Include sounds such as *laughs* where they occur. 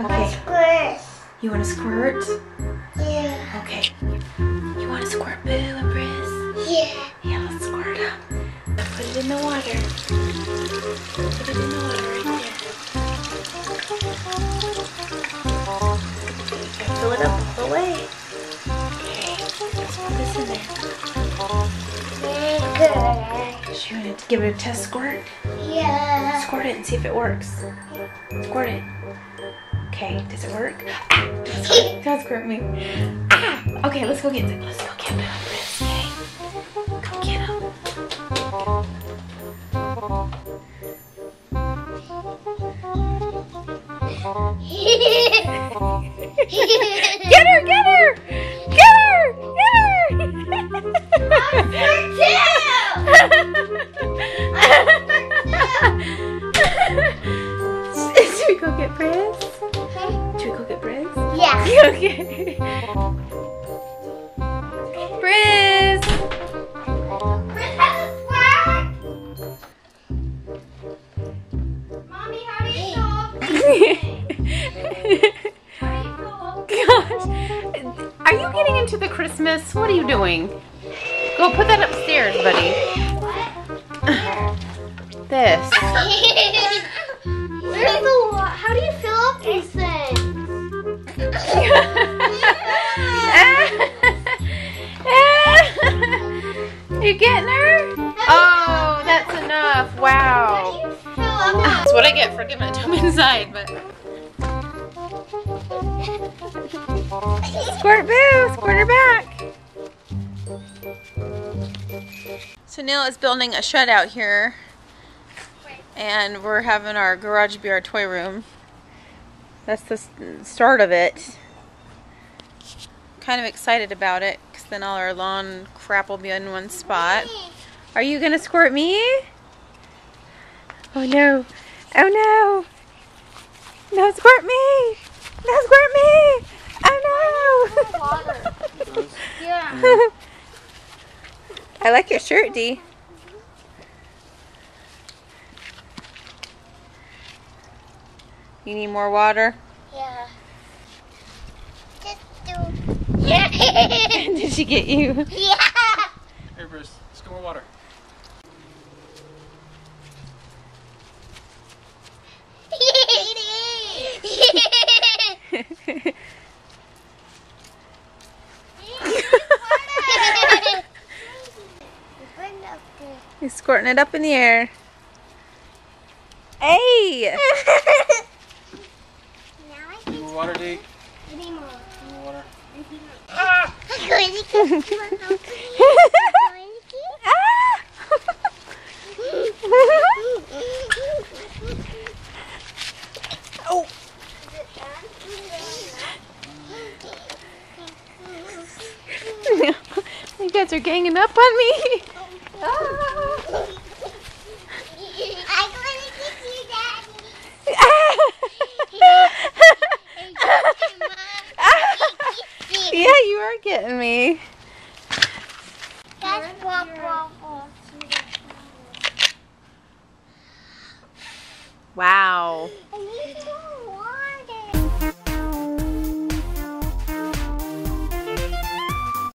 Okay. You want to squirt? Yeah. Okay. You want to squirt Boo and Briz? Yeah. Yeah, let's squirt up. Put it in the water. Put it in the water right there. Fill it up all the way. You want to give it a test squirt? Yeah. Squirt it and see if it works. Squirt it. Okay, does it work? Ah, don't squirt, don't squirt me. Ah, okay, let's go get it. Let's go get Boo and Briz. Okay. Go get him. *laughs* Get her, Should we go get Briz? Should we go get Briz? Yeah. *laughs* Okay. Briz! Mommy, how do you feel? *laughs* Gosh. Are you getting into the Christmas? What are you doing? Go put that upstairs, buddy. What? This. *laughs* Where's the How do you fill up these things? *laughs* you getting her? Oh, that's enough. Wow. That's what I get for giving it to him inside, but. *laughs* Squirt boo, squirt her back. So Neil is building a shed out here, and we're having our garage be our toy room. That's the start of it. Kind of excited about it, because then all our lawn crap will be in one spot. Are you gonna squirt me? Oh no. Oh no. No, squirt me. No, squirt me. Oh no. *laughs* *laughs* I like your shirt, Dee. You need more water? Yeah. Yeah. *laughs* Did she get you? yeah. Here, Bruce. Let's get more water. He's squirting it up in the air. Hey! *laughs* Water, Dee. More? Need more water. Ah! oh! you guys are ganging up on me. I'm *laughs* going to kiss you, Daddy. yeah, you are getting me. That's. Wow.